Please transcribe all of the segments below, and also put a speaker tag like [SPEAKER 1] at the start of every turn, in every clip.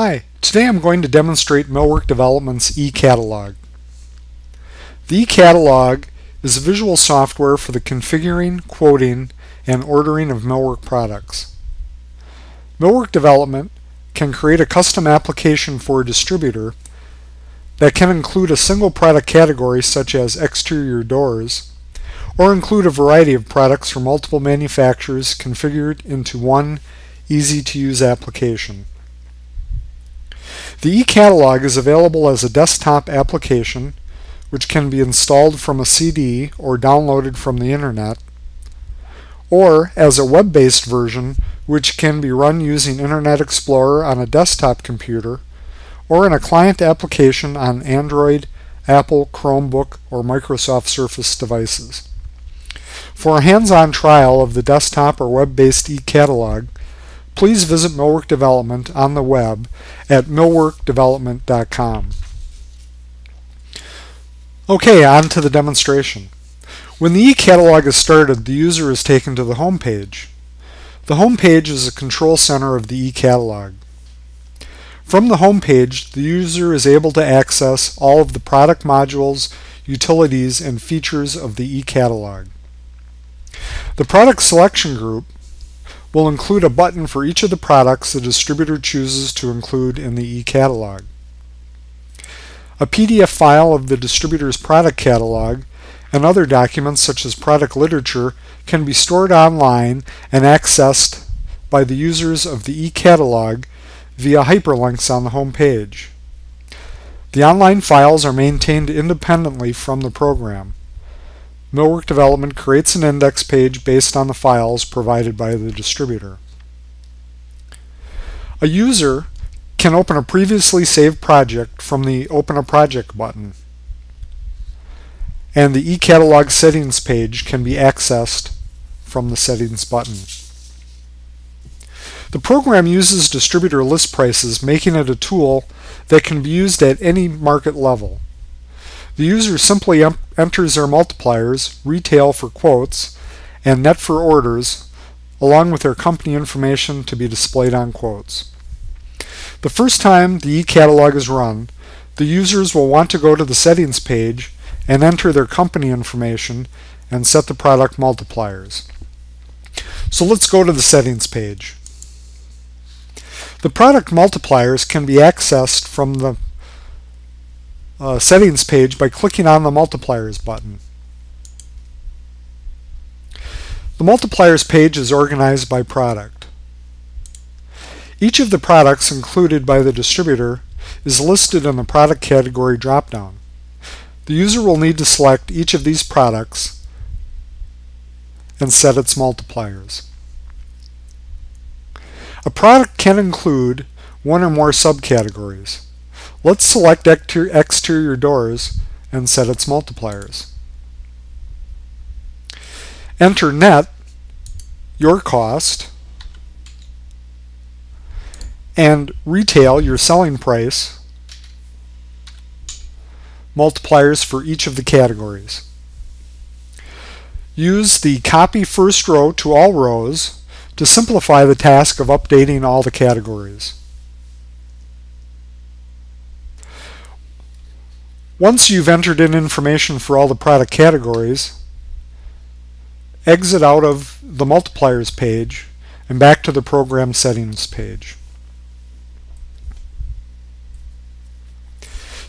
[SPEAKER 1] Hi, today I'm going to demonstrate Millwork Development's eCatalog. The eCatalog is a visual software for the configuring, quoting, and ordering of millwork products. Millwork Development can create a custom application for a distributor that can include a single product category such as exterior doors, or include a variety of products from multiple manufacturers configured into one easy-to-use application. The eCatalog is available as a desktop application which can be installed from a CD or downloaded from the internet, or as a web-based version which can be run using Internet Explorer on a desktop computer or in a client application on Android, Apple, Chromebook, or Microsoft Surface devices. For a hands-on trial of the desktop or web-based eCatalog, please visit Millwork Development on the web at millworkdevelopment.com. Okay, on to the demonstration. When the eCatalog is started, the user is taken to the home page. The home page is a control center of the eCatalog. From the home page, the user is able to access all of the product modules, utilities, and features of the eCatalog. The product selection group will include a button for each of the products the distributor chooses to include in the e-catalog. A PDF file of the distributor's product catalog and other documents such as product literature can be stored online and accessed by the users of the e-catalog via hyperlinks on the home page. The online files are maintained independently from the program. Millwork Development creates an index page based on the files provided by the distributor. A user can open a previously saved project from the Open a Project button. And the eCatalog settings page can be accessed from the settings button. The program uses distributor list prices, making it a tool that can be used at any market level. The user simply enters their multipliers, retail for quotes, and net for orders, along with their company information to be displayed on quotes. The first time the e-catalog is run, the users will want to go to the settings page and enter their company information and set the product multipliers. So let's go to the settings page. The product multipliers can be accessed from the uh, settings page by clicking on the multipliers button. The multipliers page is organized by product. Each of the products included by the distributor is listed in the product category dropdown. The user will need to select each of these products and set its multipliers. A product can include one or more subcategories. Let's select exterior doors and set its multipliers. Enter net, your cost, and retail, your selling price, multipliers for each of the categories. Use the copy first row to all rows to simplify the task of updating all the categories. Once you've entered in information for all the product categories, exit out of the multipliers page and back to the program settings page.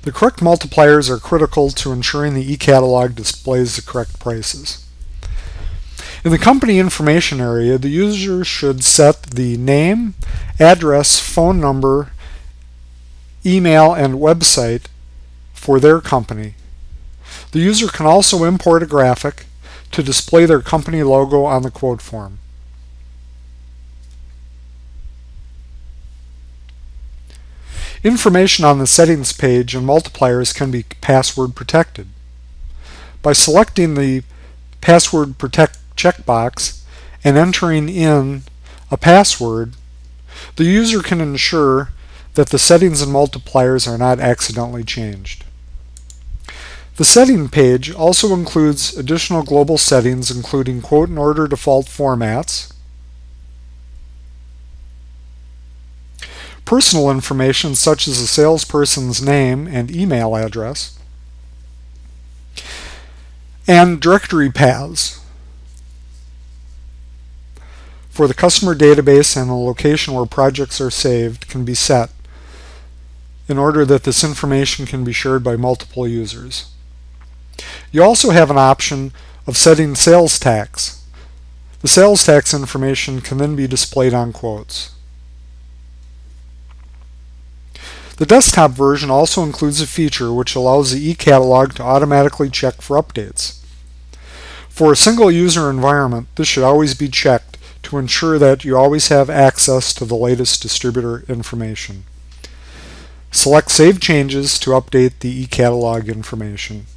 [SPEAKER 1] The correct multipliers are critical to ensuring the eCatalog displays the correct prices. In the company information area, the user should set the name, address, phone number, email, and website for their company. The user can also import a graphic to display their company logo on the quote form. Information on the settings page and multipliers can be password protected. By selecting the password protect checkbox and entering in a password, the user can ensure that the settings and multipliers are not accidentally changed. The setting page also includes additional global settings including quote and order default formats, personal information such as a salesperson's name and email address, and directory paths for the customer database and the location where projects are saved can be set in order that this information can be shared by multiple users. You also have an option of setting sales tax. The sales tax information can then be displayed on quotes. The desktop version also includes a feature which allows the eCatalog to automatically check for updates. For a single user environment, this should always be checked to ensure that you always have access to the latest distributor information. Select Save Changes to update the eCatalog information.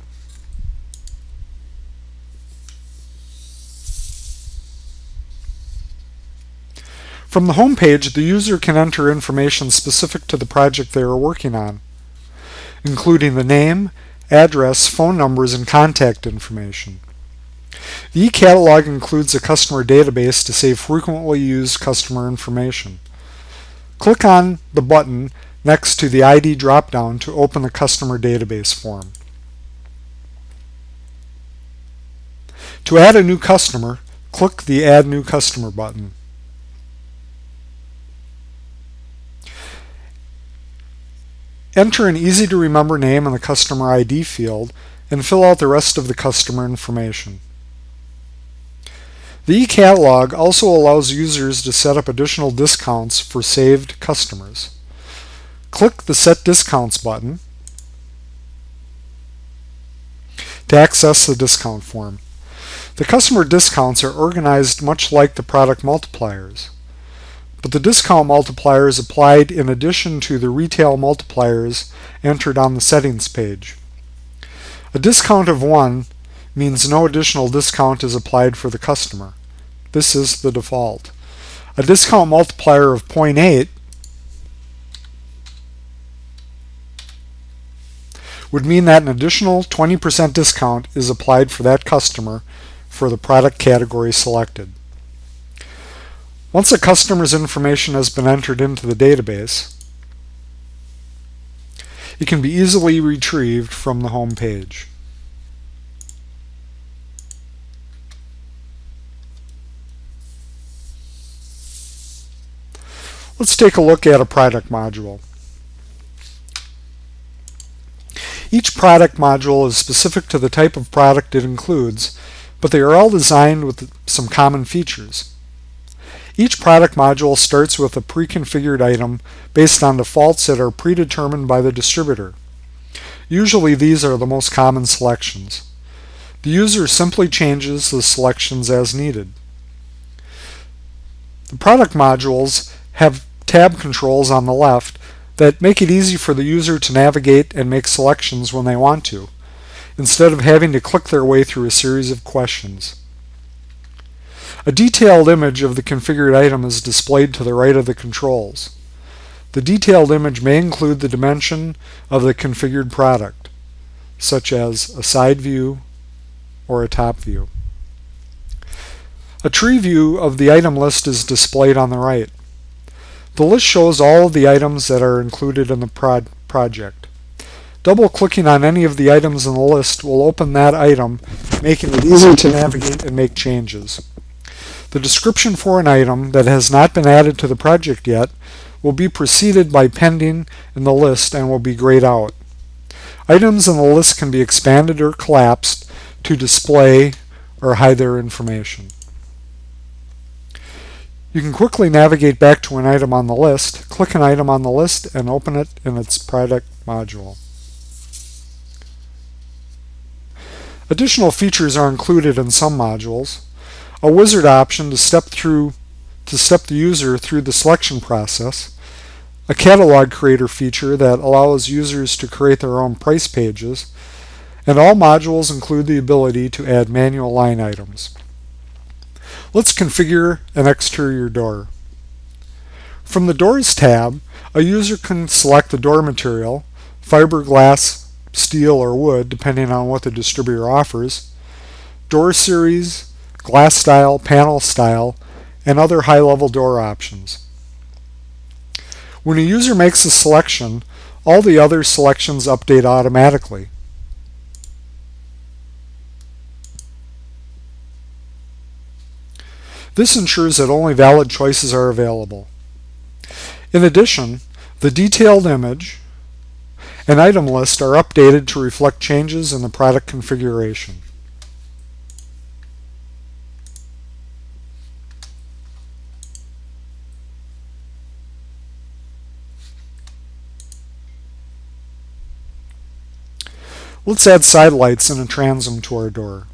[SPEAKER 1] From the home page, the user can enter information specific to the project they are working on, including the name, address, phone numbers, and contact information. The eCatalog includes a customer database to save frequently used customer information. Click on the button next to the ID dropdown to open the customer database form. To add a new customer, click the Add New Customer button. Enter an easy-to-remember name in the Customer ID field and fill out the rest of the customer information. The eCatalog also allows users to set up additional discounts for saved customers. Click the Set Discounts button to access the discount form. The customer discounts are organized much like the product multipliers but the discount multiplier is applied in addition to the retail multipliers entered on the settings page. A discount of 1 means no additional discount is applied for the customer. This is the default. A discount multiplier of 0.8 would mean that an additional 20% discount is applied for that customer for the product category selected. Once a customer's information has been entered into the database, it can be easily retrieved from the home page. Let's take a look at a product module. Each product module is specific to the type of product it includes, but they are all designed with some common features. Each product module starts with a pre-configured item based on defaults that are predetermined by the distributor. Usually these are the most common selections. The user simply changes the selections as needed. The product modules have tab controls on the left that make it easy for the user to navigate and make selections when they want to, instead of having to click their way through a series of questions. A detailed image of the configured item is displayed to the right of the controls. The detailed image may include the dimension of the configured product, such as a side view or a top view. A tree view of the item list is displayed on the right. The list shows all of the items that are included in the prod project. Double-clicking on any of the items in the list will open that item, making it easy to navigate and make changes. The description for an item that has not been added to the project yet will be preceded by pending in the list and will be grayed out. Items in the list can be expanded or collapsed to display or hide their information. You can quickly navigate back to an item on the list, click an item on the list, and open it in its product module. Additional features are included in some modules a wizard option to step through to step the user through the selection process, a catalog creator feature that allows users to create their own price pages, and all modules include the ability to add manual line items. Let's configure an exterior door. From the Doors tab, a user can select the door material, fiberglass, steel, or wood, depending on what the distributor offers, door series, glass style, panel style, and other high-level door options. When a user makes a selection, all the other selections update automatically. This ensures that only valid choices are available. In addition, the detailed image and item list are updated to reflect changes in the product configuration. Let's add side lights and a transom to our door.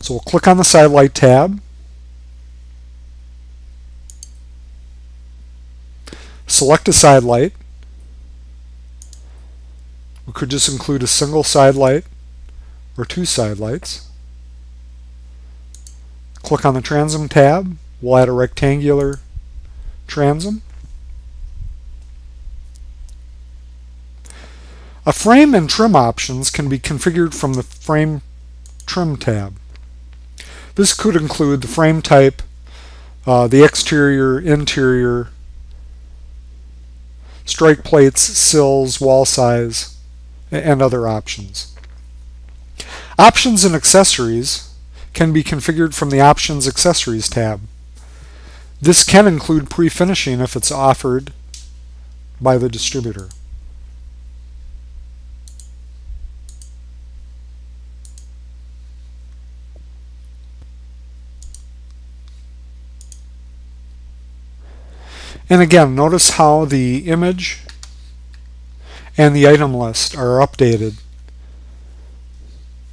[SPEAKER 1] So we'll click on the side light tab. Select a side light. We could just include a single side light or two side lights. Click on the transom tab. We'll add a rectangular transom. A frame and trim options can be configured from the Frame Trim tab. This could include the frame type, uh, the exterior, interior, strike plates, sills, wall size, and other options. Options and accessories can be configured from the Options Accessories tab. This can include pre-finishing if it's offered by the distributor. And again, notice how the image and the item list are updated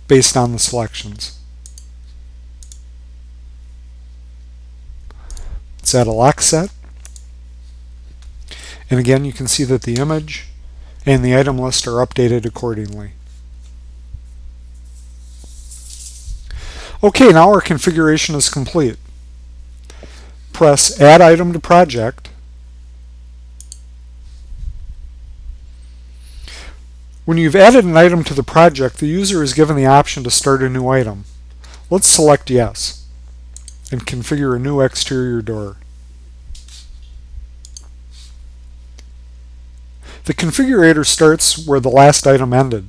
[SPEAKER 1] based on the selections. Add a lock set. And again, you can see that the image and the item list are updated accordingly. Okay, now our configuration is complete. Press Add Item to Project When you've added an item to the project, the user is given the option to start a new item. Let's select Yes and configure a new exterior door. The configurator starts where the last item ended.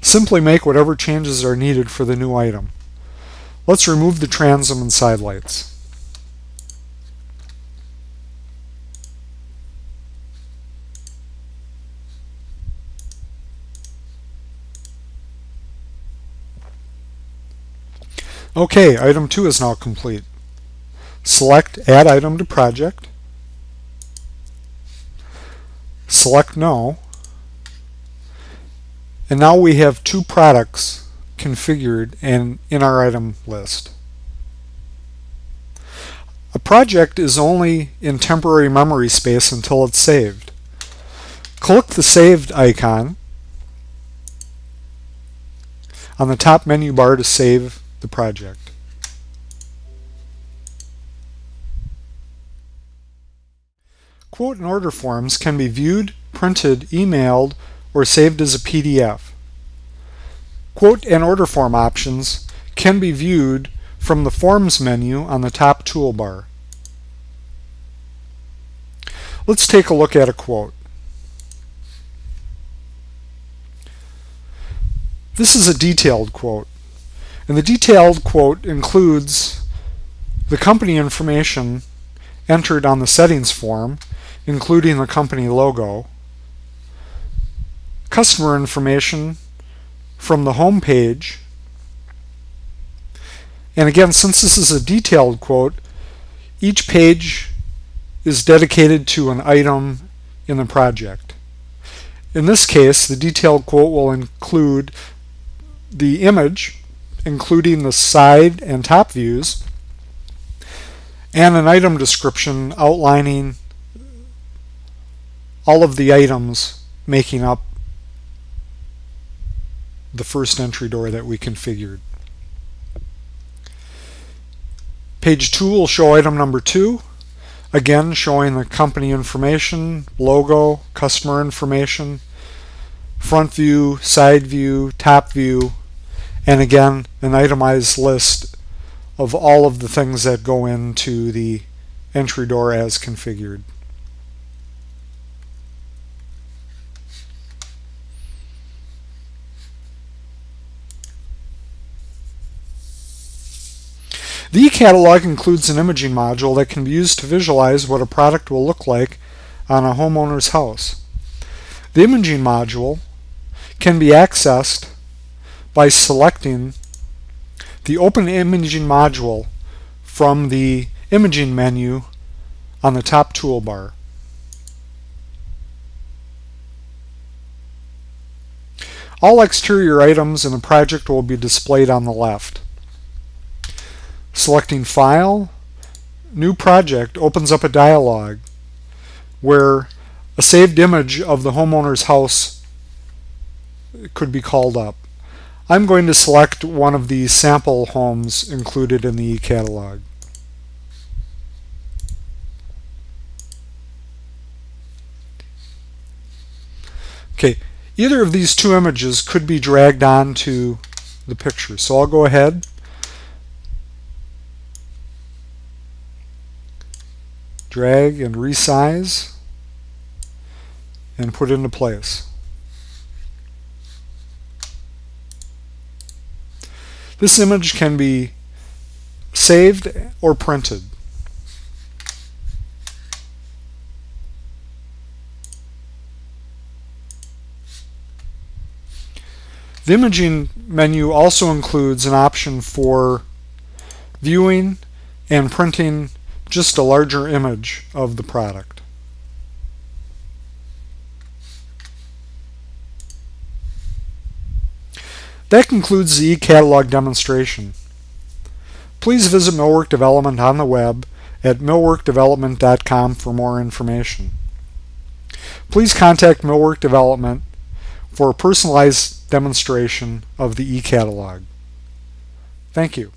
[SPEAKER 1] Simply make whatever changes are needed for the new item. Let's remove the transom and side Okay, item 2 is now complete. Select Add Item to Project. Select No. And now we have two products configured and in our item list. A project is only in temporary memory space until it's saved. Click the Saved icon on the top menu bar to save the project. Quote and order forms can be viewed, printed, emailed, or saved as a PDF. Quote and order form options can be viewed from the Forms menu on the top toolbar. Let's take a look at a quote. This is a detailed quote. And the detailed quote includes the company information entered on the settings form, including the company logo, customer information from the home page, and again, since this is a detailed quote, each page is dedicated to an item in the project. In this case, the detailed quote will include the image including the side and top views, and an item description outlining all of the items making up the first entry door that we configured. Page 2 will show item number 2, again showing the company information, logo, customer information, front view, side view, top view, and again, an itemized list of all of the things that go into the entry door as configured. The catalog includes an imaging module that can be used to visualize what a product will look like on a homeowner's house. The imaging module can be accessed by selecting the Open Imaging module from the Imaging menu on the top toolbar. All exterior items in the project will be displayed on the left. Selecting File, New Project opens up a dialog where a saved image of the homeowner's house could be called up. I'm going to select one of the sample homes included in the catalog. Okay, Either of these two images could be dragged onto the picture. So I'll go ahead drag and resize and put into place. This image can be saved or printed. The imaging menu also includes an option for viewing and printing just a larger image of the product. That concludes the eCatalog demonstration. Please visit Millwork Development on the web at millworkdevelopment.com for more information. Please contact Millwork Development for a personalized demonstration of the eCatalog. Thank you.